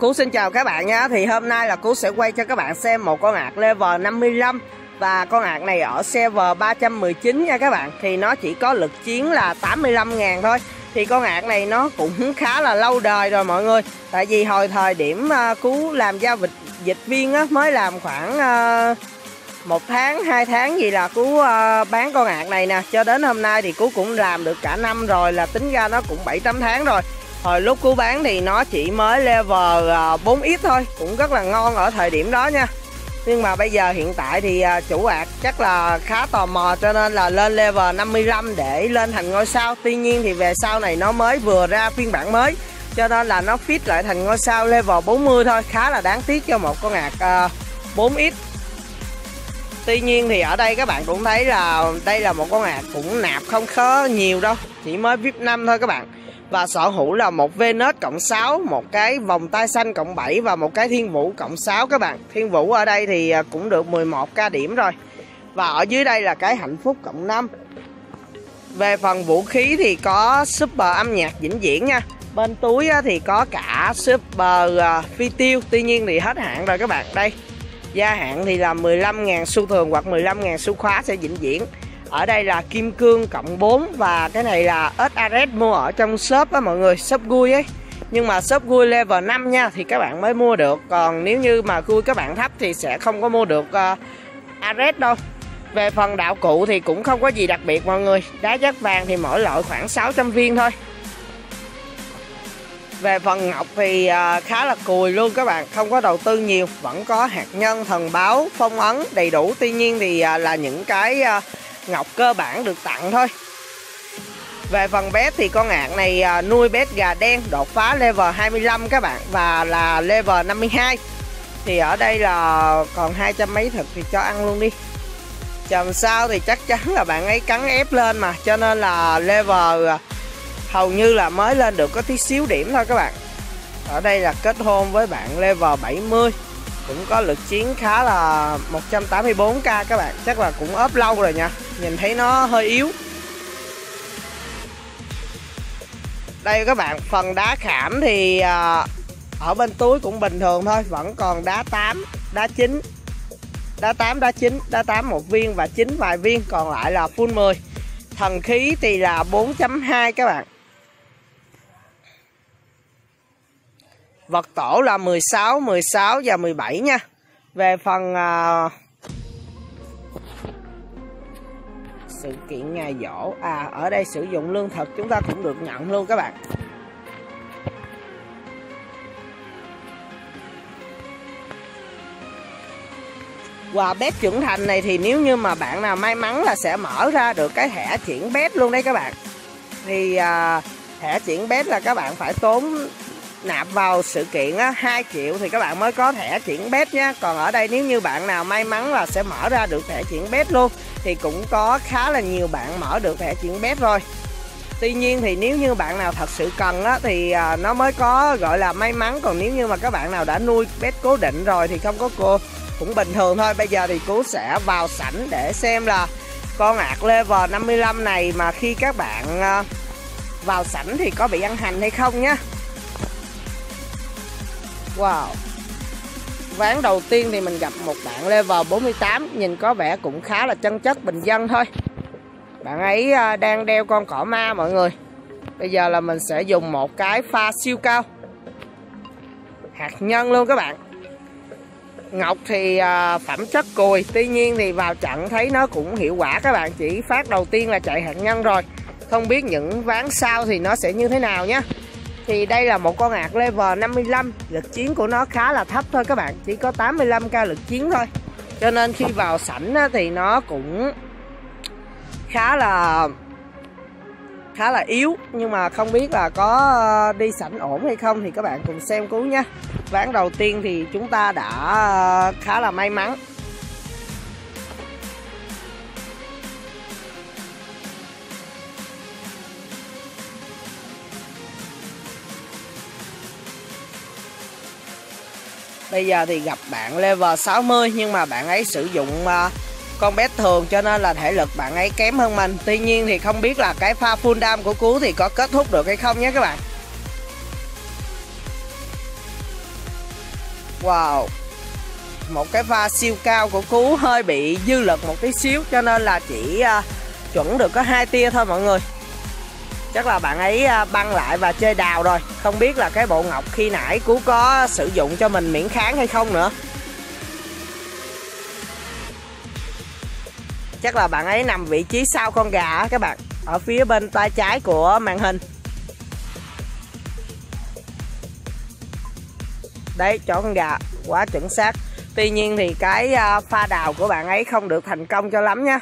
Cú xin chào các bạn nha Thì hôm nay là Cú sẽ quay cho các bạn xem một con ạc level 55 Và con ạc này ở server 319 nha các bạn. Thì nó chỉ có lực chiến là 85 ngàn thôi. Thì con ạc này nó cũng khá là lâu đời rồi mọi người. Tại vì hồi thời điểm ờ, Cú làm giao dịch dịch viên á, mới làm khoảng ờ, một tháng hai tháng gì là cú uh, bán con ạc này nè. Cho đến hôm nay thì cú cũng làm được cả năm rồi là tính ra nó cũng bảy tám tháng rồi hồi lúc cứu bán thì nó chỉ mới level à, 4x thôi, cũng rất là ngon ở thời điểm đó nha. Nhưng mà bây giờ hiện tại thì à, chủ ạc chắc là khá tò mò, cho nên là lên level 55 để lên thành ngôi sao. Tuy nhiên thì về sau này nó mới vừa ra phiên bản mới, cho nên là nó fit lại thành ngôi sao level 40 thôi, khá là đáng tiếc cho một con ạc à, 4x Tuy nhiên thì ở đây các bạn cũng thấy là đây là một con ạc cũng nạp không khó nhiều đâu, Chỉ mới VIP 5 thôi các bạn. Và sở hữu là một Venus cộng 6 Một cái vòng tay xanh cộng 7 Và một cái thiên vũ cộng 6 các bạn. Thiên vũ ở đây thì à, cũng được 11 ca điểm rồi. Và ở dưới đây là cái hạnh phúc cộng 5 Về phần vũ khí thì có super âm nhạc vĩnh viễn nha. Bên túi thì có cả super à, phi tiêu. Tuy nhiên thì hết hạn rồi các bạn. Đây, gia hạn thì là 15.000 xu thường hoặc 15.000 xu khóa sẽ vĩnh viễn ở đây là kim cương cộng 4 và cái này là SRS mua ở trong shop á mọi người shop vui ấy. Nhưng mà shop vui level 5 nha thì các bạn mới mua được. Còn nếu như mà vui các bạn thấp thì sẽ không có mua được ờ, uh, Ares đâu. Về phần đạo cụ thì cũng không có gì đặc biệt mọi người. Đá giác vàng thì mỗi loại khoảng 600 viên thôi. Về phần ngọc thì ờ, khá là cùi luôn các bạn không có đầu tư nhiều vẫn có hạt nhân thần báo phong ấn đầy đủ. Tuy nhiên thì ờ, là những cái ngọc cơ bản được tặng thôi. Về phần bét thì con ạc này à, nuôi bét gà đen đột phá level 25 các bạn, và là level 52 thì ở đây là còn hai trăm mấy thịt thì cho ăn luôn đi. Chầm sau thì chắc chắn là bạn ấy cắn ép lên mà, cho nên là level à, hầu như là mới lên được có tí xíu điểm thôi các bạn. Ở đây là kết hôn với bạn level 70 cũng có lực chiến khá là 184k các bạn, chắc là cũng ốp lâu rồi nha nhìn thấy nó hơi yếu. Đây các bạn phần đá khảm thì à, ở bên túi cũng bình thường thôi vẫn còn đá 8 đá 9 đá 8 đá 9 đá 8 một viên và 9 vài viên còn lại là full 10 thần khí thì là 4.2 các bạn. Vật tổ là 16, 16 và 17 nha. Về phần uh, sự kiện ngày dỗ à ở đây sử dụng lương thực chúng ta cũng được nhận luôn các bạn. Quà bếp trưởng thành này thì nếu như mà bạn nào may mắn là sẽ mở ra được cái thẻ chuyển bếp luôn đấy các bạn. Thì à, thẻ chuyển bếp là các bạn phải tốn nạp vào sự kiện á, 2 triệu thì các bạn mới có thẻ chuyển bếp nhé còn ở đây nếu như bạn nào may mắn là sẽ mở ra được thẻ chuyển bếp luôn thì cũng có khá là nhiều bạn mở được thẻ chuyển bếp rồi Tuy nhiên thì nếu như bạn nào thật sự cần á, thì à, nó mới có gọi là may mắn. Còn nếu như mà các bạn nào đã nuôi bếp cố định rồi thì không có cô Cũng bình thường thôi. Bây giờ thì cô sẽ vào sảnh để xem là con ạc level 55 này mà khi các bạn à, vào sảnh thì có bị ăn hành hay không nhé Wow. Ván đầu tiên thì mình gặp một bạn level 48 Nhìn có vẻ cũng khá là chân chất, bình dân thôi. Bạn ấy à, đang đeo con cỏ ma mọi người. Bây giờ là mình sẽ dùng một cái pha siêu cao. Hạt nhân luôn các bạn. Ngọc thì à, phẩm chất cùi, Tuy nhiên thì vào trận thấy nó cũng hiệu quả các bạn. Chỉ phát đầu tiên là chạy hạt nhân rồi. Không biết những ván sau thì nó sẽ như thế nào nhé thì đây là một con ạc level 55 lực chiến của nó khá là thấp thôi các bạn. Chỉ có 85k lực chiến thôi. Cho nên khi vào sảnh thì nó cũng khá là khá là yếu. Nhưng mà không biết là có đi sảnh ổn hay không thì các bạn cùng xem cứu nhé. Ván đầu tiên thì chúng ta đã, khá là may mắn. Bây giờ thì gặp bạn level 60 nhưng mà bạn ấy sử dụng uh, con bé thường cho nên là thể lực bạn ấy kém hơn mình. Tuy nhiên thì không biết là cái pha full dam của Cú thì có kết thúc được hay không nhé các bạn. Wow Một cái pha siêu cao của Cú hơi bị dư lực một tí xíu Cho nên là chỉ uh, chuẩn được có hai tia thôi mọi người Chắc là bạn ấy à, băng lại và chơi đào rồi. Không biết là cái bộ ngọc khi nãy Cú có sử dụng cho mình miễn kháng hay không nữa. Chắc là bạn ấy nằm vị trí sau con gà các bạn. Ở phía bên tay trái của màn hình. Đấy, chỗ con gà, quá chuẩn xác. Tuy nhiên thì cái à, pha đào của bạn ấy không được thành công cho lắm nha.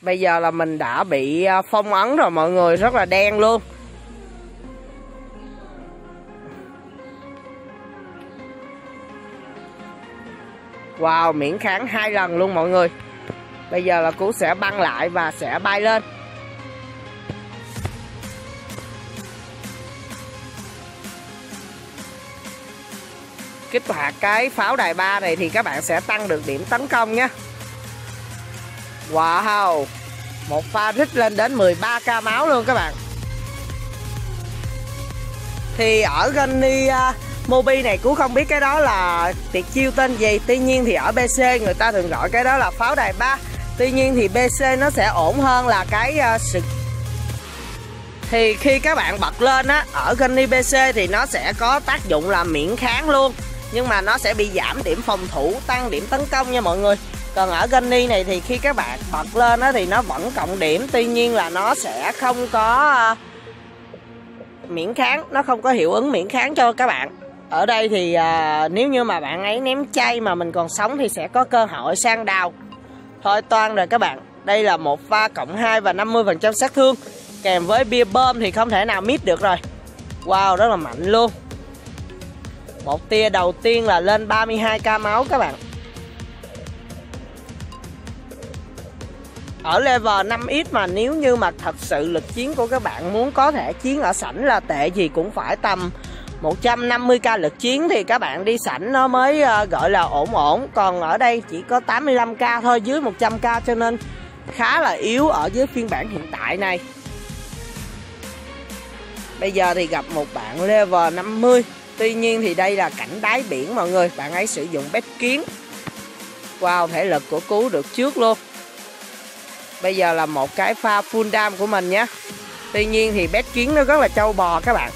Bây giờ là mình đã bị à, phong ấn rồi mọi người. Rất là đen luôn. Wow, miễn kháng hai lần luôn mọi người. Bây giờ là Cú sẽ băng lại và sẽ bay lên. Kích hoạt cái pháo đài ba này thì các bạn sẽ tăng được điểm tấn công nhé. Wow Một pha rít lên đến 13k máu luôn các bạn. Thì ở Gunny uh, à, Mobi này cũng không biết cái đó là tiệt chiêu tên gì. Tuy nhiên thì ở BC người ta thường gọi cái đó là pháo đài 3 Tuy nhiên thì BC nó sẽ ổn hơn là cái uh, sự thì khi các bạn bật lên á ở Gunny BC thì nó sẽ có tác dụng là miễn kháng luôn. Nhưng mà nó sẽ bị giảm điểm phòng thủ tăng điểm tấn công nha mọi người còn ở Gunny này thì khi các bạn bật lên đó thì nó vẫn cộng điểm tuy nhiên là nó sẽ không có ờ, miễn kháng nó không có hiệu ứng miễn kháng cho các bạn. Ở đây thì à, nếu như mà bạn ấy ném chay mà mình còn sống thì sẽ có cơ hội sang đào. Thôi toan rồi các bạn đây là một pha cộng 2 và 50% sát thương. Kèm với bia bơm thì không thể nào mít được rồi. Wow rất là mạnh luôn. Một tia đầu tiên là lên 32k máu các bạn. Ở level 5x mà nếu như mà thật sự lực chiến của các bạn muốn có thể chiến ở sảnh là tệ gì cũng phải tầm 150k lực chiến thì các bạn đi sảnh nó mới ờ, gọi là ổn ổn. Còn ở đây chỉ có 85k thôi, dưới 100k cho nên khá là yếu ở dưới phiên bản hiện tại này. Bây giờ thì gặp một bạn level 50 Tuy nhiên thì đây là cảnh đáy biển mọi người, Bạn ấy sử dụng bét kiến Wow thể lực của Cú được trước luôn. Bây giờ là một cái pha full dam của mình nhé. Tuy nhiên thì bét kiến nó rất là trâu bò các bạn.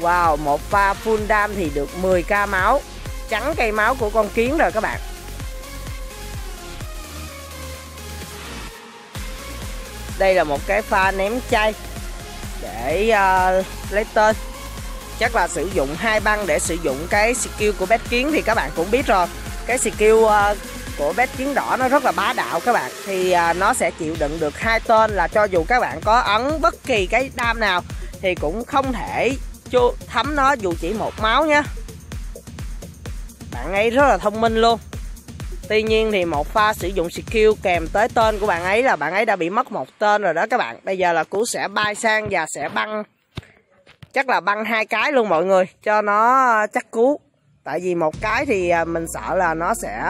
Wow một pha full dam thì được 10k máu. Trắng cây máu của con kiến rồi các bạn. Đây là một cái pha ném chay để uh, lấy tên. Chắc là sử dụng hai băng để sử dụng cái skill của bét kiến thì các bạn cũng biết rồi cái skill uh, của bé chiến đỏ nó rất là bá đạo các bạn thì uh, nó sẽ chịu đựng được hai tên là cho dù các bạn có ấn bất kỳ cái đam nào thì cũng không thể chu thấm nó dù chỉ một máu nhé bạn ấy rất là thông minh luôn Tuy nhiên thì một pha sử dụng skill kèm tới tên của bạn ấy là bạn ấy đã bị mất một tên rồi đó các bạn. Bây giờ là Cú sẽ bay sang và sẽ băng chắc là băng hai cái luôn mọi người cho nó ờ, chắc cú. Tại vì một cái thì à, mình sợ là nó sẽ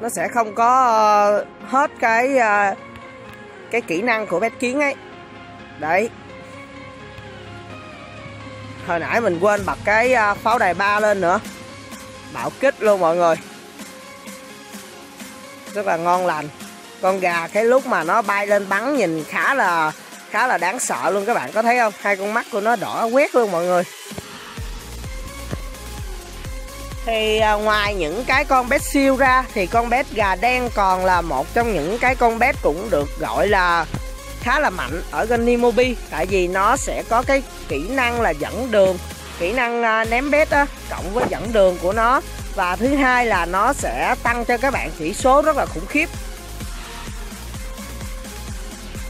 nó sẽ không có ờ, hết cái à, cái kỹ năng của bét kiến ấy. Đấy. Hồi nãy mình quên bật cái à, pháo đài ba lên nữa bạo kích luôn mọi người rất là ngon lành con gà cái lúc mà nó bay lên bắn nhìn khá là khá là đáng sợ luôn các bạn có thấy không? Hai con mắt của nó đỏ quét luôn mọi người. Thì à, ngoài những cái con bé siêu ra thì con bé gà đen còn là một trong những cái con bé cũng được gọi là khá là mạnh ở Gunny Nimobi tại vì nó sẽ có cái kỹ năng là dẫn đường kỹ năng à, ném bét á cộng với dẫn đường của nó. Và thứ hai là nó sẽ tăng cho các bạn chỉ số rất là khủng khiếp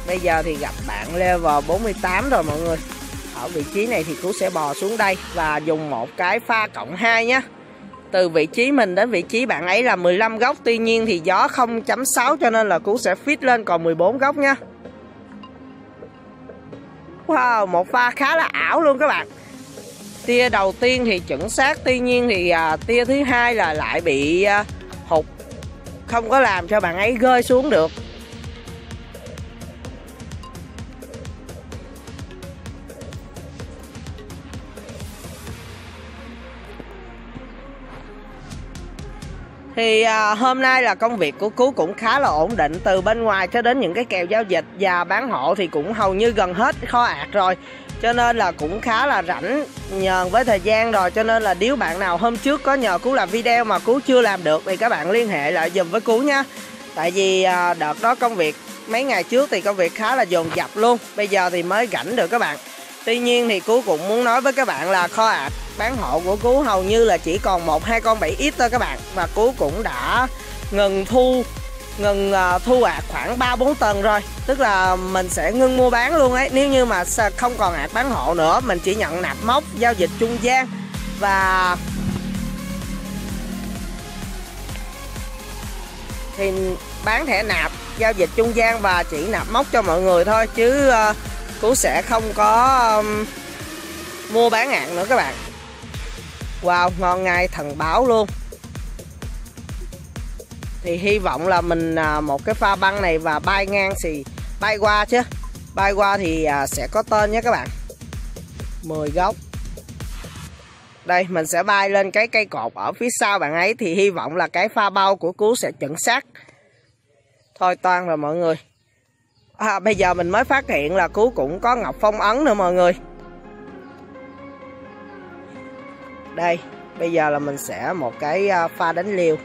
bây giờ thì gặp bạn level 48 rồi mọi người. Ở vị trí này thì Cú sẽ bò xuống đây và dùng một cái pha cộng 2 nhé từ vị trí mình đến vị trí bạn ấy là 15 góc tuy nhiên thì gió 0.6 cho nên là Cú sẽ fit lên còn 14 góc nha Wow một pha khá là ảo luôn các bạn. Tia đầu tiên thì chuẩn xác tuy nhiên thì à, tia thứ hai là lại bị à, hụt không có làm cho bạn ấy rơi xuống được. Thì à, hôm nay là công việc của Cú cũng khá là ổn định từ bên ngoài cho đến những cái kèo giao dịch và bán hộ thì cũng hầu như gần hết kho ạc rồi. Cho nên là cũng khá là rảnh nhờ với thời gian rồi cho nên là nếu bạn nào hôm trước có nhờ Cú làm video mà Cú chưa làm được thì các bạn liên hệ lại dùm với Cú nha. Tại vì à, đợt đó công việc mấy ngày trước thì công việc khá là dồn dập luôn bây giờ thì mới rảnh được các bạn. Tuy nhiên thì Cú cũng muốn nói với các bạn là kho ạc bán hộ của Cú hầu như là chỉ còn một hai con 7x thôi các bạn và Cú cũng đã ngừng thu ngừng à, thu ạt khoảng 3 4 tầng rồi. Tức là mình sẽ ngưng mua bán luôn ấy. Nếu như mà không còn ạt bán hộ nữa, mình chỉ nhận nạp mốc giao dịch trung gian và thì bán thẻ nạp giao dịch trung gian và chỉ nạp mốc cho mọi người thôi chứ cũng Cú sẽ không có um, mua bán ạc nữa các bạn. Wow, ngon ngay thần báo luôn. Thì hy vọng là mình à, một cái pha băng này và bay ngang thì bay qua chứ. Bay qua thì à, sẽ có tên nhé các bạn. 10 góc. Đây mình sẽ bay lên cái cây cột ở phía sau bạn ấy thì hy vọng là cái pha bao của cú sẽ chuẩn xác. Thôi toan rồi mọi người. À, bây giờ mình mới phát hiện là cú cũng có ngọc phong ấn nữa mọi người. Đây, bây giờ là mình sẽ một cái à, pha đánh liều.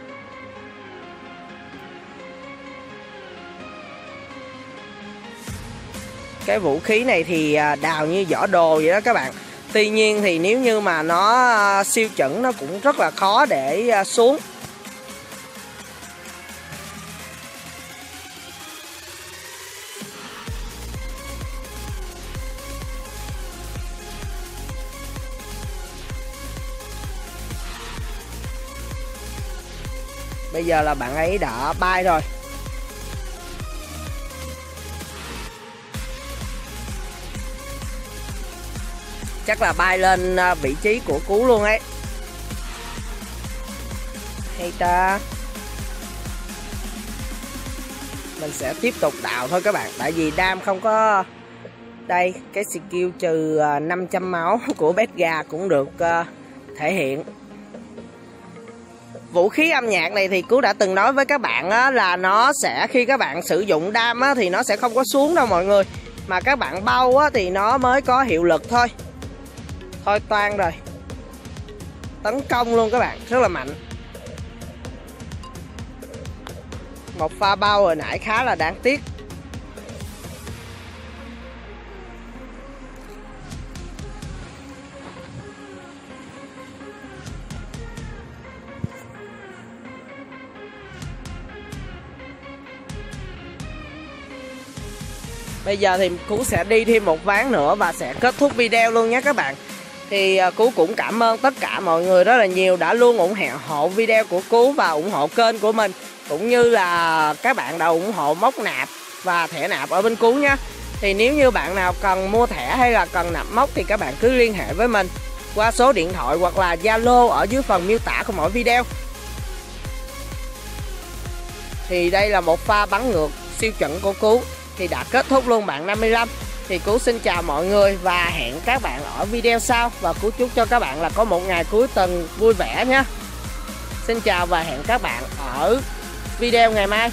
Cái vũ khí này thì à, đào như vỏ đồ vậy đó các bạn. Tuy nhiên thì nếu như mà nó à, siêu chuẩn nó cũng rất là khó để xuống. Bây giờ là bạn ấy đã bay rồi. Chắc là bay lên à, vị trí của cú luôn ấy. Hay ta? Mình sẽ tiếp tục đào thôi các bạn. Tại vì đam không có, đây, cái skill trừ à, 500 máu của bét gà cũng được à, thể hiện vũ khí âm nhạc này thì cú đã từng nói với các bạn á, là nó sẽ khi các bạn sử dụng đam á, thì nó sẽ không có xuống đâu mọi người. Mà các bạn bao á, thì nó mới có hiệu lực thôi. Thôi toan rồi. Tấn công luôn các bạn rất là mạnh. Một pha bao hồi nãy khá là đáng tiếc. Bây giờ thì Cú sẽ đi thêm một ván nữa và sẽ kết thúc video luôn nhé các bạn. Thì à, Cú cũng cảm ơn tất cả mọi người rất là nhiều đã luôn ủng hộ video của Cú và ủng hộ kênh của mình, cũng như là các bạn đã ủng hộ móc nạp và thẻ nạp ở bên Cú nhé thì nếu như bạn nào cần mua thẻ hay là cần nạp móc thì các bạn cứ liên hệ với mình qua số điện thoại hoặc là Zalo ở dưới phần miêu tả của mỗi video. Thì đây là một pha bắn ngược siêu chuẩn của Cú thì đã kết thúc luôn bạn 55 thì Cú xin chào mọi người và hẹn các bạn ở video sau. Và Cú chúc cho các bạn là có một ngày cuối tuần vui vẻ nhé. Xin chào và hẹn các bạn ở video ngày mai.